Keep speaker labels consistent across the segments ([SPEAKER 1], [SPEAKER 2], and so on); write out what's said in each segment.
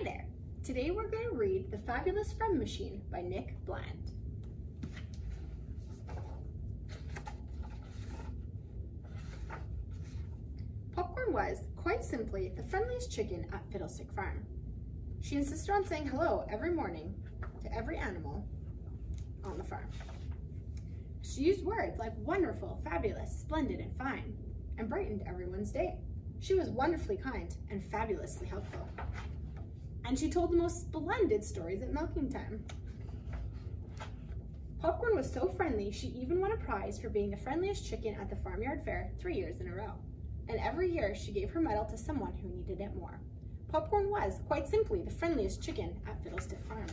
[SPEAKER 1] Hi there. Today we're going to read The Fabulous Friend Machine by Nick Bland. Popcorn was, quite simply, the friendliest chicken at Fiddlestick Farm. She insisted on saying hello every morning to every animal on the farm. She used words like wonderful, fabulous, splendid, and fine, and brightened everyone's day. She was wonderfully kind and fabulously helpful. And she told the most splendid stories at milking time. Popcorn was so friendly, she even won a prize for being the friendliest chicken at the farmyard fair three years in a row. And every year, she gave her medal to someone who needed it more. Popcorn was, quite simply, the friendliest chicken at Fiddlestick Farm.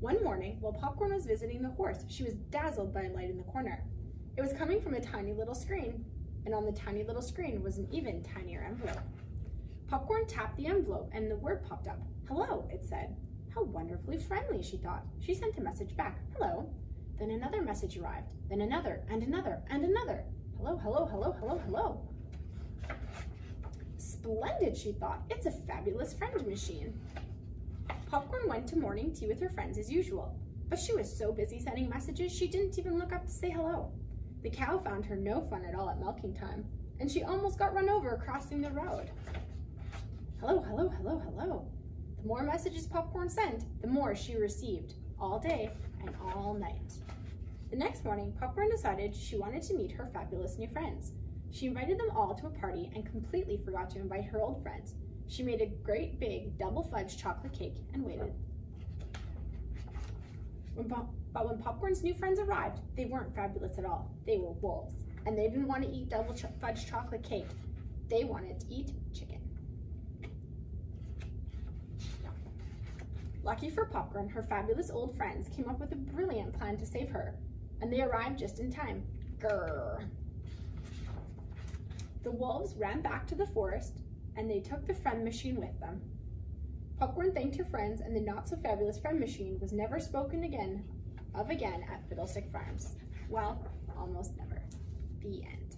[SPEAKER 1] One morning, while Popcorn was visiting the horse, she was dazzled by a light in the corner. It was coming from a tiny little screen, and on the tiny little screen was an even tinier envelope. Popcorn tapped the envelope and the word popped up. Hello, it said. How wonderfully friendly, she thought. She sent a message back. Hello. Then another message arrived. Then another, and another, and another. Hello, hello, hello, hello, hello. Splendid, she thought. It's a fabulous friend machine. Popcorn went to morning tea with her friends as usual, but she was so busy sending messages she didn't even look up to say hello. The cow found her no fun at all at milking time, and she almost got run over crossing the road. Hello, hello, hello, hello. The more messages Popcorn sent, the more she received, all day and all night. The next morning, Popcorn decided she wanted to meet her fabulous new friends. She invited them all to a party and completely forgot to invite her old friends. She made a great big double fudge chocolate cake and waited. When but when Popcorn's new friends arrived, they weren't fabulous at all. They were wolves, and they didn't want to eat double ch fudge chocolate cake. They wanted to eat chicken. Lucky for Popcorn, her fabulous old friends came up with a brilliant plan to save her, and they arrived just in time. Grrr. The wolves ran back to the forest, and they took the friend machine with them. Popcorn thanked her friends, and the not-so-fabulous friend machine was never spoken again of again at Fiddlestick Farms. Well, almost never. The end.